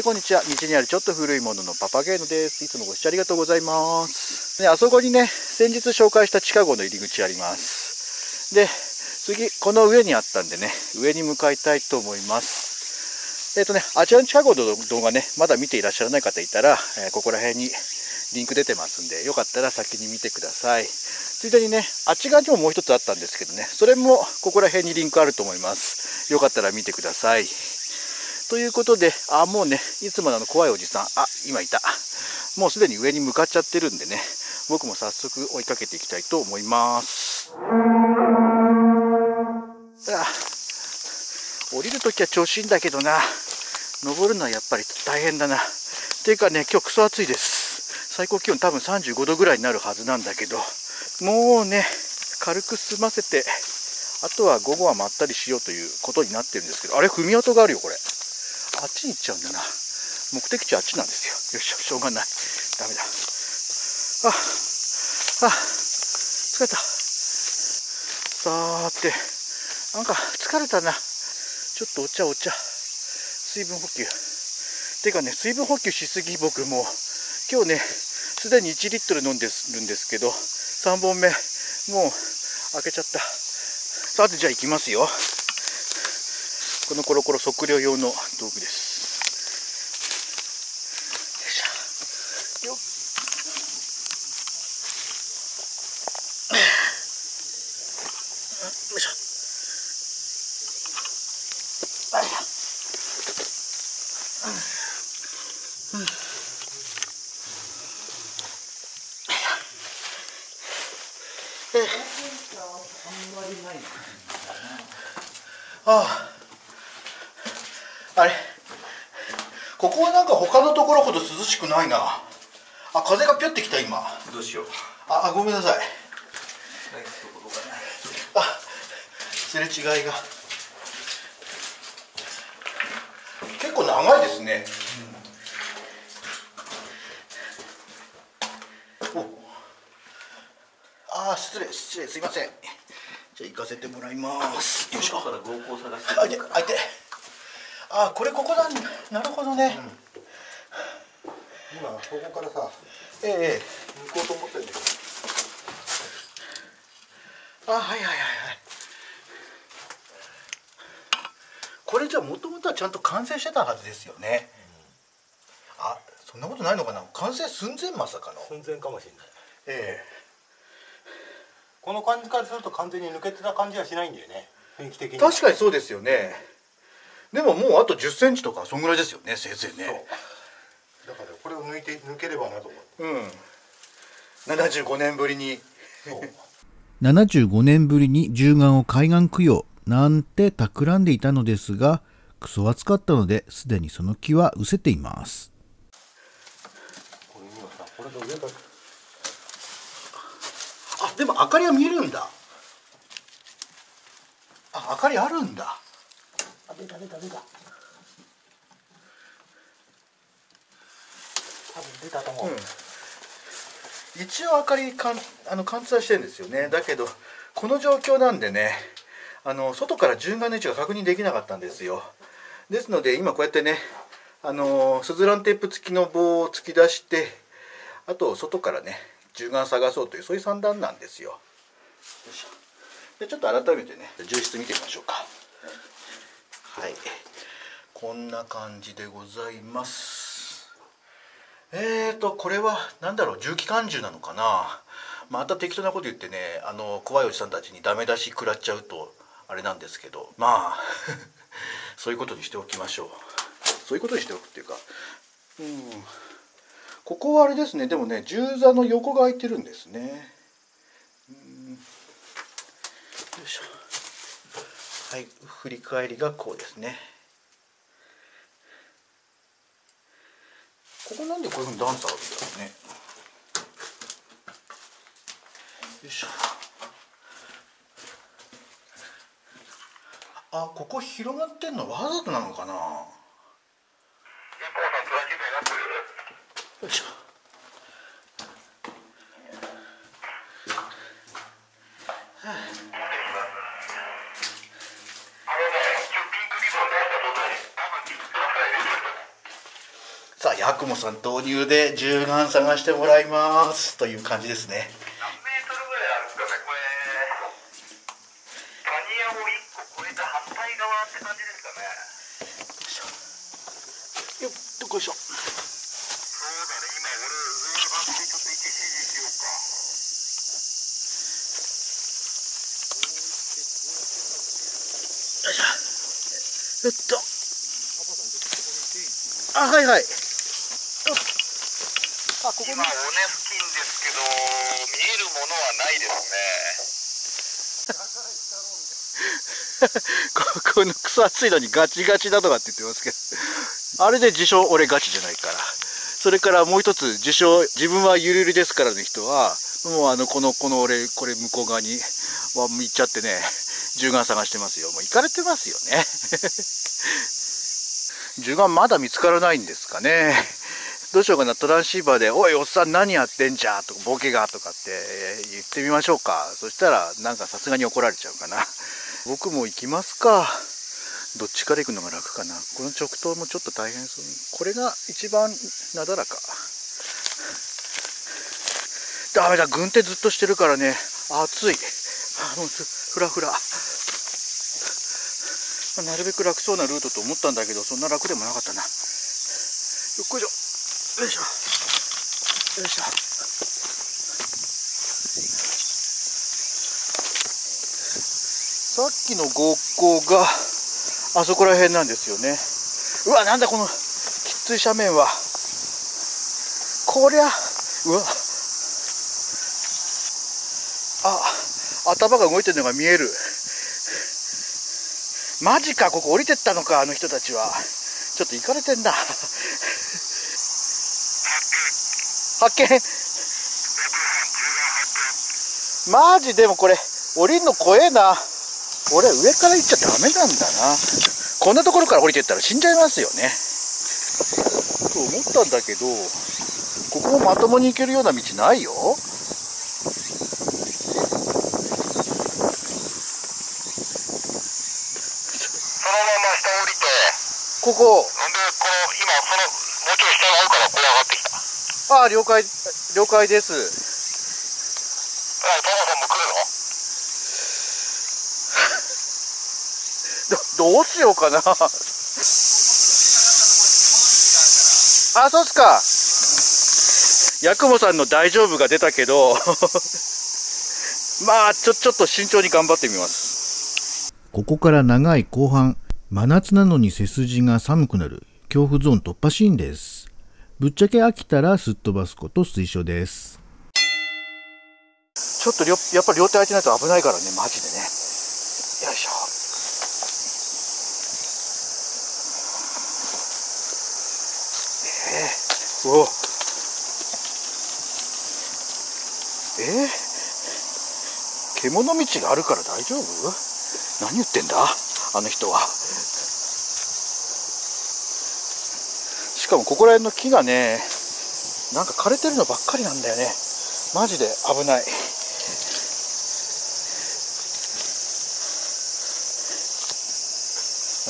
はい、こんにちは。道にあるちょっと古いもののパパゲーノです。いつもご視聴ありがとうございます。ね、あそこにね、先日紹介した地下壕の入り口あります。で、次、この上にあったんでね、上に向かいたいと思います。えっ、とね、あちらの地下壕の動画ね、まだ見ていらっしゃらない方いたら、えーここら辺にリンク出てますんで、よかったら先に見てください。ついでにね、あっち側にももう一つあったんですけどね、それもここら辺にリンクあると思います。よかったら見てください。ということで、あ、もうね、いつものの怖いおじさん、あ、今いた。もうすでに上に向かっちゃってるんでね、僕も早速追いかけていきたいと思います。あ降りるときは調子いいんだけどな、登るのはやっぱり大変だな。ていうかね、今日クソ暑いです。最高気温多分35度ぐらいになるはずなんだけど、もうね、軽く済ませて、あとは午後はまったりしようということになってるんですけど、あれ、踏み跡があるよ、これ。あっちに行っちゃうんだな。目的地はあっちなんですよ。よいしょ、しょうがない。ダメだ。あ、あ、疲れた。さーて、なんか疲れたな。ちょっとお茶お茶。水分補給。てかね、水分補給しすぎ僕も、今日ね、すでに1リットル飲んでるんですけど、3本目、もう開けちゃった。さて、じゃあ行きますよ。このコロコロ測量用の道具です。ああれここはなんか他のところほど涼しくないな。あ風がピュってきた今。どうしよう。ああごめんなさい。あすれ違いが。結構長いですね、お。あ失礼失礼すいません。じゃあ行かせてもらいます。よいしょ。あいてあこれここだなるほどね、今ここからさええええ。向こうと思ってんだけどあはいはいはいはい。これじゃあもともとはちゃんと完成してたはずですよね、あそんなことないのかな？完成寸前まさかの。寸前かもしれない。えこの感じからすると完全に抜けてた感じはしないんだよね。雰囲気的えに。確かにそうですよね。でももうあと1 0センチとかそんぐらいですよねせいぜいねだからこれを抜いて抜ければなと思って。うん。75年ぶりに。そう。75年ぶりに銃眼を海岸供養なんて企んでいたのですがクソ暑かったのですでにその気は失せています。これ今さこれの上があでも明かりは見えるんだ。あ明かりあるんだ。あ出た出た出た多分出たと思う、一応明かりかんあの貫通はしてるんですよね。だけどこの状況なんでねあの外から順眼の位置が確認できなかったんですよ。ですので今こうやってねあのスズランテープ付きの棒を突き出してあと外からね順眼探そうというそういう算段なんですよ。よいしょ。でちょっと改めてね重室見てみましょうか。はい。こんな感じでございます。えーとこれは何だろう重機関銃なのかな？また適当なこと言ってねあの怖いおじさんたちにダメ出し食らっちゃうとあれなんですけど。まあ そういうことにしておきましょう。そういうことにしておくっていうか。うん。ここはあれですね。でもね銃座の横が空いてるんですね。うん。よいしょ。はい。振り返りがこうですね。ここなんでこういうふうに段差あるんだろうね。よいしょ。あここ広がってんのわざとなのかな。よいしょヤクモさん導入で銃眼探してもらいますという感じですね。何メートルぐらいあるんですかねこれ。谷屋を1個越えた反対側って感じですかね。よっどこいしょ。そうだね今俺上上がってちょっと位置指示しようか。よいしょ。よっと。あはいはい。あここに今尾根付近ですけど見えるものはないですね。ここのクソ暑いのにガチガチだとかって言ってますけど。あれで自称俺ガチじゃないから。それからもう一つ自称自分はゆるゆるですからの人はもうあのこのこの俺これ向こう側には行っちゃってね銃眼探してますよ。もう行かれてますよね。銃眼まだ見つからないんですかね。どうしようかなトランシーバーで「おいおっさん何やってんじゃ」とか「ボケが」とかって言ってみましょうか。そしたらなんかさすがに怒られちゃうかな。僕も行きますか。どっちから行くのが楽かな。この直投もちょっと大変そう。これが一番なだらか。ダメだ。軍手ずっとしてるからね。暑い。あもうふらふら。なるべく楽そうなルートと思ったんだけどそんな楽でもなかったな。よっこいしょ。よいしょ。よいしょ。さっきの極光があそこら辺なんですよね。うわなんだこのきつい斜面は。こりゃうわ。あ頭が動いてるのが見える。マジかここ降りてったのかあの人たちは。ちょっと行かれてんだ発見。マジでもこれ降りんの怖えな。俺上から行っちゃダメなんだな。こんなところから降りてったら死んじゃいますよね。と思ったんだけどここもまともに行けるような道ないよ。そのまま下降りて。ここ。でこの今そのもうちょい下があるからこう上がってきたああ了解了解です。さんも来るの？どどうしようかな。あそうっすか。八雲さんの大丈夫が出たけど。まあちょちょっと慎重に頑張ってみます。ここから長い後半、真夏なのに背筋が寒くなる恐怖ゾーン突破シーンです。ぶっちゃけ飽きたらすっ飛ばすこと推奨です。ちょっとりょやっぱり両手空いてないと危ないからねマジでね。よいしょ。えー、う。おえー、獣道があるから大丈夫？何言ってんだ？あの人は。かもここら辺の木がねなんか枯れてるのばっかりなんだよね。マジで危ない。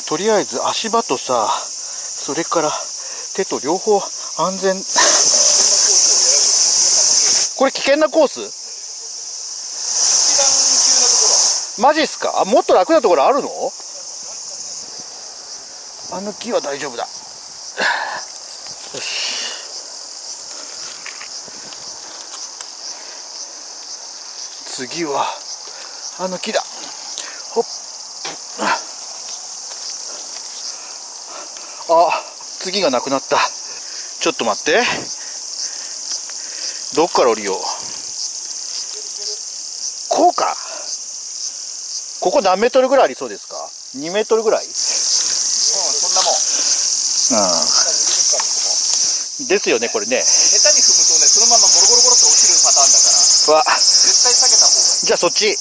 とりあえず足場とさそれから手と両方安全。これ危険なコース？マジっすか？あもっと楽なところあるの？あの木は大丈夫だ。次はあの木だ。ほっ。あ次がなくなった。ちょっと待って。どっから降りよう。こうか。ここ何メートルぐらいありそうですか？2メートルぐらい？そんなもん。うん。ですよねこれね。下手に踏むとねそのままゴロゴロゴロって落ちるパターンだから。わじゃあそっち。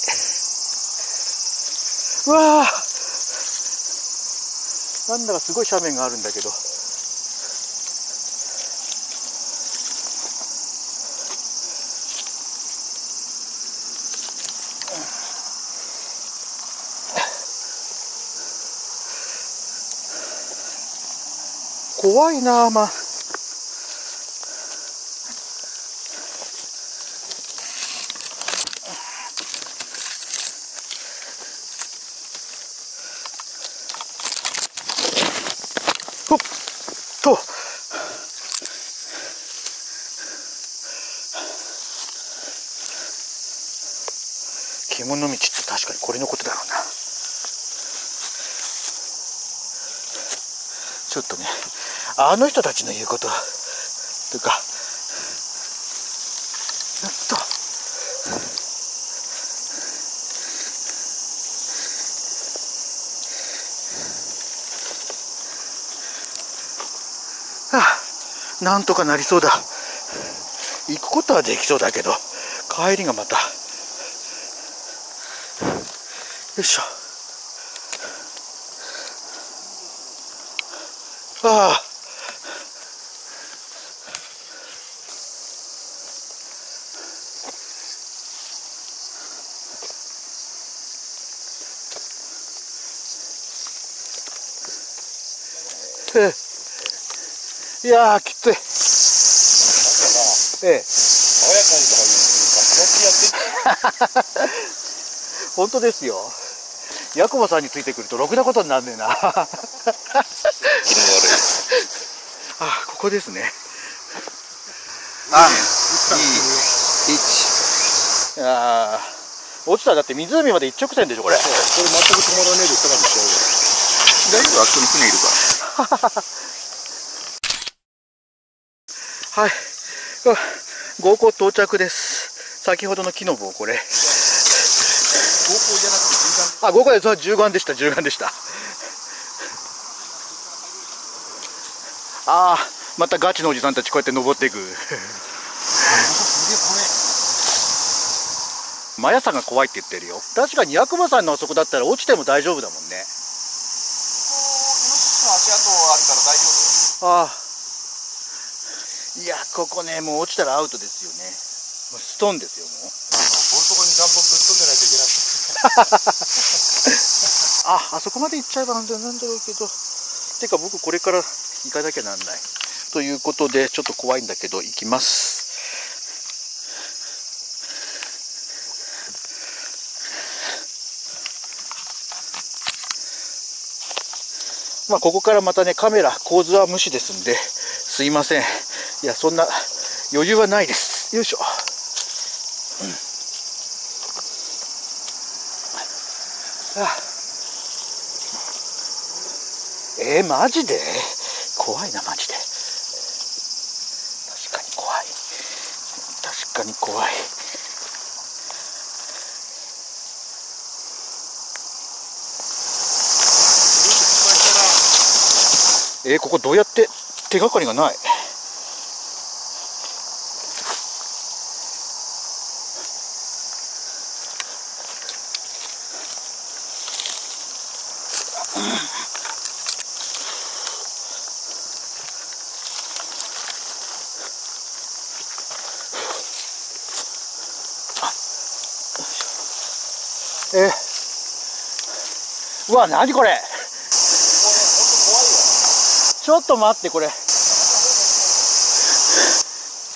うわあなんだかすごい斜面があるんだけど。怖いなま。あ獣道って確かにこれのことだろうな。ちょっとねあの人たちの言うことというかやっと。はあ、なんとかなりそうだ。行くことはできそうだけど帰りがまたよいしょ。ああ。ええ。いやーきついええ。爽やかにとか言ってるかやってやって 本当ですよヤコバさんについてくるとろくなことになんねえな。あここですね。あいい1あー落ちたらだって湖まで一直線でしょこれ。これ全く止まらねえで下まで行っちゃう。よ大丈夫あそこに船いるから。はい。あ合コ到着です。先ほどの木の棒これ。高校じゃなくてあ合コでそう10眼でした10眼でした。ああまたガチのおじさんたちこうやって登っていく。マヤさんが怖いって言ってるよ。確かにヤクバさんのあそこだったら落ちても大丈夫だもんね。足跡あるから大丈夫ああいやここねもう落ちたらアウトですよね。もうストーンですよもう。ボルトコにちゃんとぶっ飛んでないといけない ああそこまで行っちゃえば安全なんだろうけど。てか僕これから行かなきゃなんない。ということでちょっと怖いんだけど行きます。まあここからまたねカメラ構図は無視ですんですいません。いやそんな余裕はないです。よいしょ、うん、あ。えー、マジで？怖いなマジで。確かに怖い。確かに怖い。えー、ここどうやって手がかりがないえー、うわ何これ？ちょっと待ってこれ。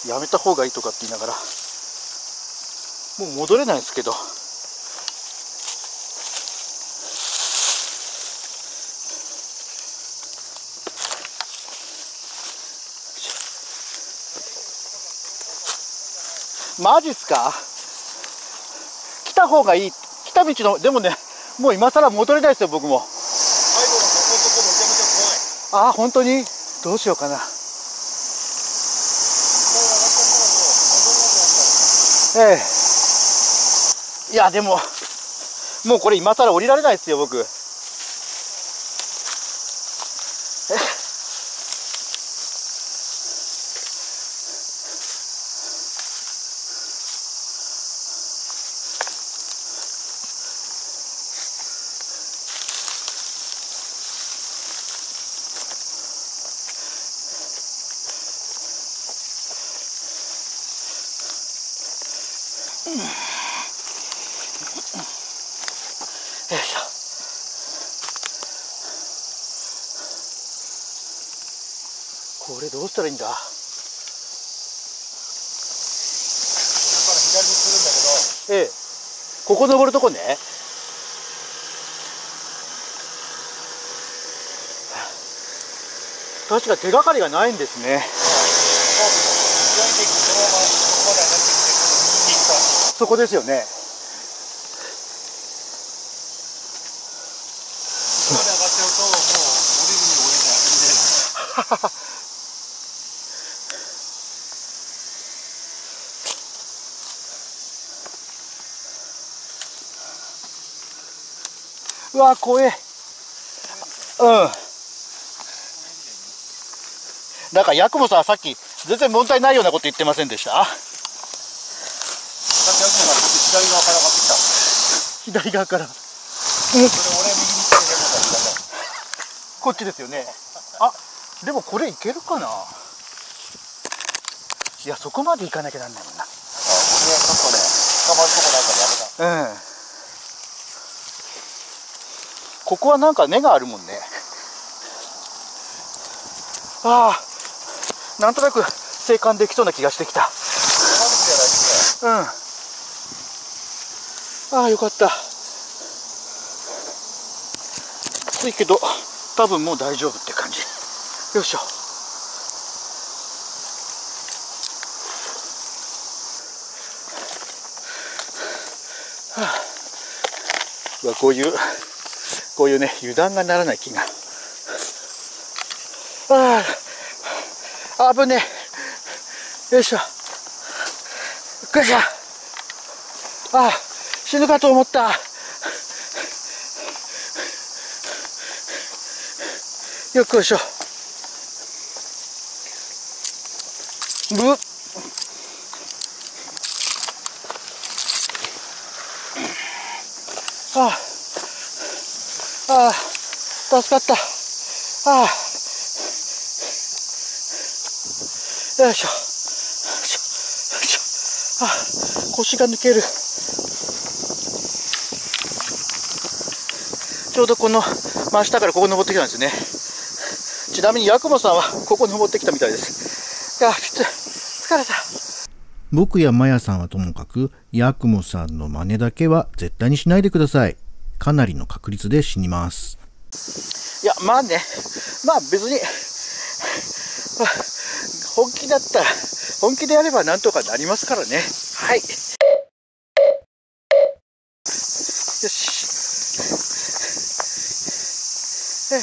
やめた方がいいとかって言いながら。もう戻れないですけど。マジっすか？来た方がいい。来た道のでもねもう今更戻れないですよ僕も。ああ本当に？どうしようかな。ええ。いやでももうこれ今更降りられないですよ僕よいしょ。これどうしたらいいんだ？ここから左にするんだけど。ええ。ここ登るとこね。あ確か手がかりがないんですね。そこですよねそこまで上がっちゃうともう降りるに降りないみたいな うわ怖え。うん。なんかヤクモさんさっき全然問題ないようなこと言ってませんでした？だってヤクモがこっち左側から上がってきた。左側から。それ俺右に行ったらヤクモが左側こっちですよね。あでもこれいけるかな？いやそこまで行かなきゃなんないもんな。あ俺はちょっとね捕まるとこないからやめた。うん。ここはなんか根があるもんね。ああなんとなく生還できそうな気がしてきた。うん。ああよかった。きついけど多分もう大丈夫って感じよいしょ。うわこういうこういうね油断がならない気が。ああ。危ねえ。よいしょ。よいしょ。ああ死ぬかと思った。よっこいしょ。ぶっ。ああ。ああ。助かった。ああ。よいしょ。よいしょ。よいしょ。ああ。腰が抜ける。ちょうどこの真下からここ登ってきたんですね。ちなみにヤクモさんはここ登ってきたみたいです。いやきつい疲れた。僕やマヤさんはともかく、ヤクモさんの真似だけは絶対にしないでください。かなりの確率で死にます。いやまあねまあ別にまあ本気だったら本気でやればなんとかなりますからね。はい。よし。ええ。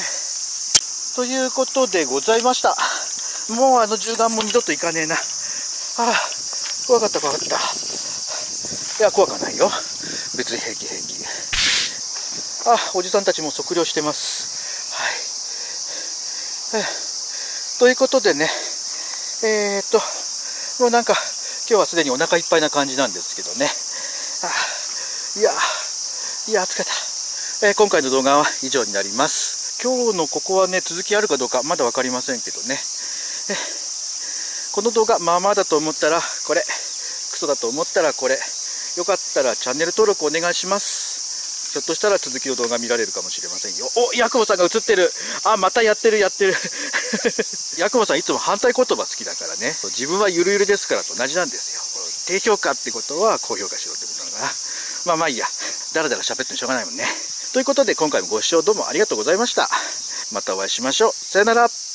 ということでございましたもうあの銃弾も二度と行かねえなああ怖かった怖かったいや怖くないよ別に平気平気あ、おじさんたちも測量してます。はい。ということでね、えー、っと、もうなんか、今日はすでにお腹いっぱいな感じなんですけどね。あいや、いや、疲れた。えー今回の動画は以上になります。今日のここはね、続きあるかどうかまだ分かりませんけどね。この動画、まあまあだと思ったら、これ、クソだと思ったらこれ、よかったらチャンネル登録お願いします。ひょっとしたら続きの動画見られるかもしれませんよ。お、ヤクモさんが映ってる。あ、またやってるやってる。ヤクモさんいつも反対言葉好きだからね。自分はゆるゆるですからと同じなんですよ。低評価ってことは高評価しろってことだな。まあまあいいや。だらだら喋ってもしょうがないもんね。ということで今回もご視聴どうもありがとうございました。またお会いしましょう。さよなら。